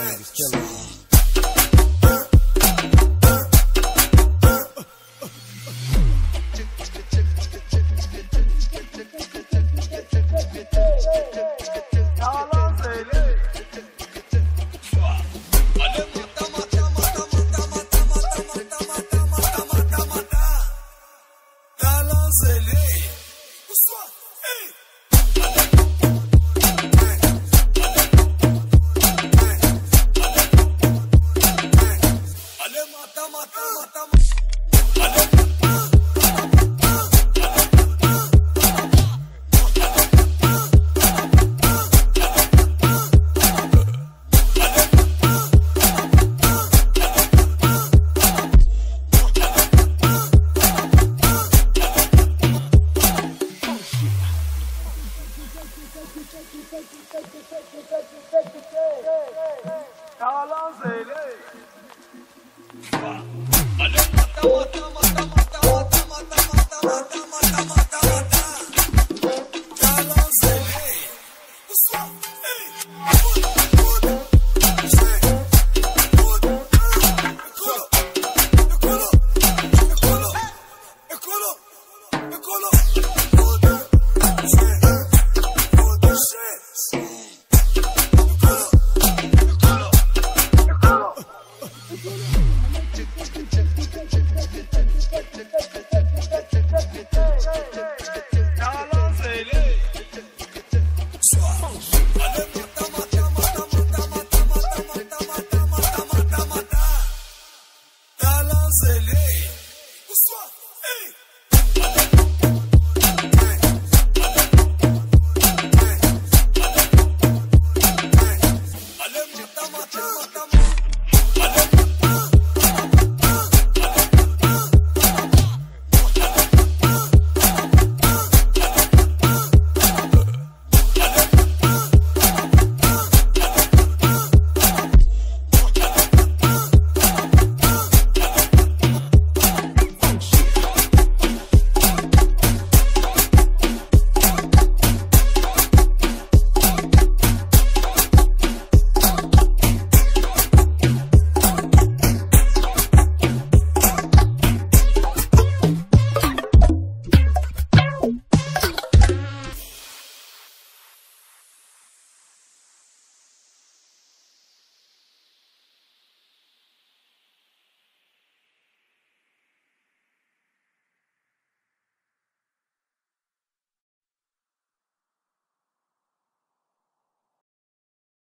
Young niggas chillin'. Yalan söyle. 何?